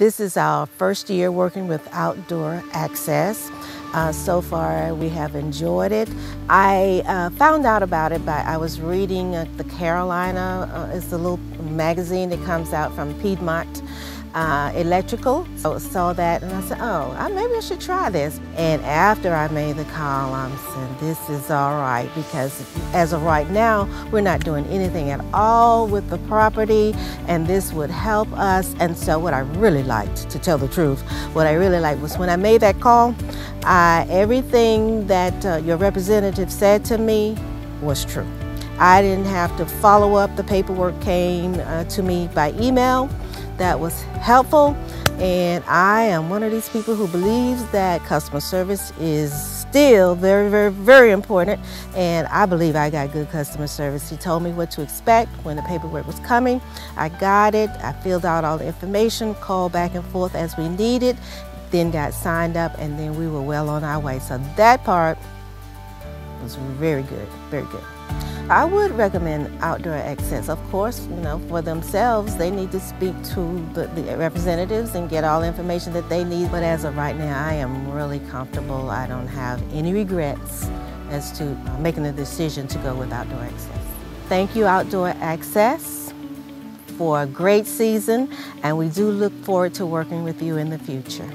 This is our first year working with Outdoor Access. Uh, so far, we have enjoyed it. I uh, found out about it by I was reading uh, the Carolina. Uh, it's a little magazine that comes out from Piedmont uh, electrical. So saw that and I said, oh, I, maybe I should try this. And after I made the call, I'm saying, this is all right because as of right now, we're not doing anything at all with the property and this would help us. And so what I really liked, to tell the truth, what I really liked was when I made that call, everything that uh, your representative said to me was true. I didn't have to follow up. The paperwork came uh, to me by email that was helpful. And I am one of these people who believes that customer service is still very, very, very important. And I believe I got good customer service. He told me what to expect when the paperwork was coming. I got it. I filled out all the information, called back and forth as we needed, then got signed up, and then we were well on our way. So that part was very good, very good. I would recommend outdoor access. Of course, you know, for themselves, they need to speak to the, the, representatives and get all the information that they need. But as of right now, I am really comfortable. I don't have any regrets as to uh, making the decision to go with outdoor access. Thank you, Outdoor Access, for a great season, and we do look forward to working with you in the future.